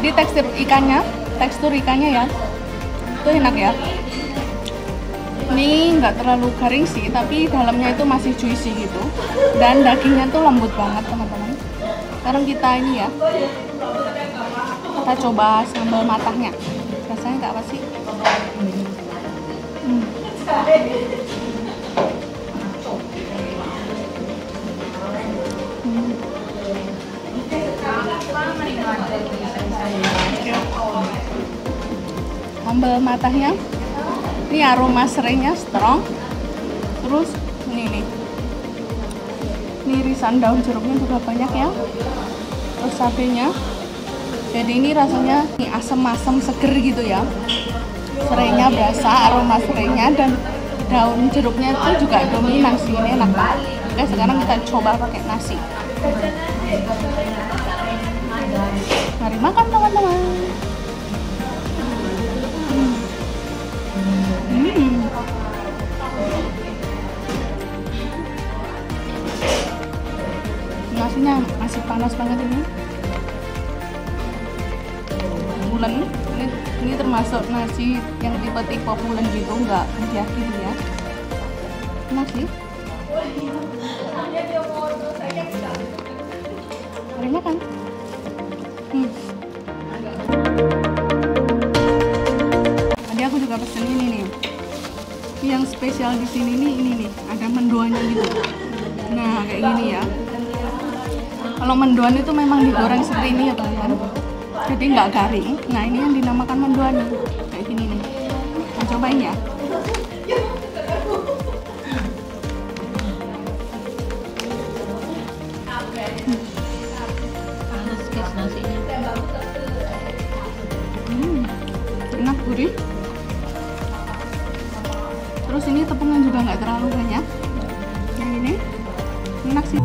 tekstur ikannya tekstur ikannya ya itu enak ya. Ini nggak terlalu garing sih tapi dalamnya itu masih juicy gitu. Dan dagingnya tuh lembut banget teman-teman. Sekarang kita ini ya kita coba sambal matahnya. Rasanya kayak apa sih? Hmm. Hmm. Sambal matahnya. Ini aroma serainya strong. Terus ini nih. Ini irisan daun jeruknya juga banyak ya. Terus cabenya. Jadi ini rasanya ini asam-asam seger gitu ya. Serainya berasa aroma serainya dan daun jeruknya itu juga dominan sih ini enak banget. Oke sekarang kita coba pakai nasi. Mari makan teman-teman panas banget ini. Bulan ini, ini termasuk nasi yang tipe-tipe bulan gitu, nggak menjadi ya. Enak sih. Mari makan. Hmm. Tadi aku juga pesen ini nih. Yang spesial di sini nih ini nih, ada mendoannya gitu. Nah, kayak gini ya kalau mendoan itu memang digoreng seperti ini ya kalian jadi nggak garing. Nah ini yang dinamakan mendoan. Kayak gini nih. Kita cobain ya. Hmm. Enak gurih. Terus ini tepungnya juga nggak terlalu banyak. Yang ini enak sih.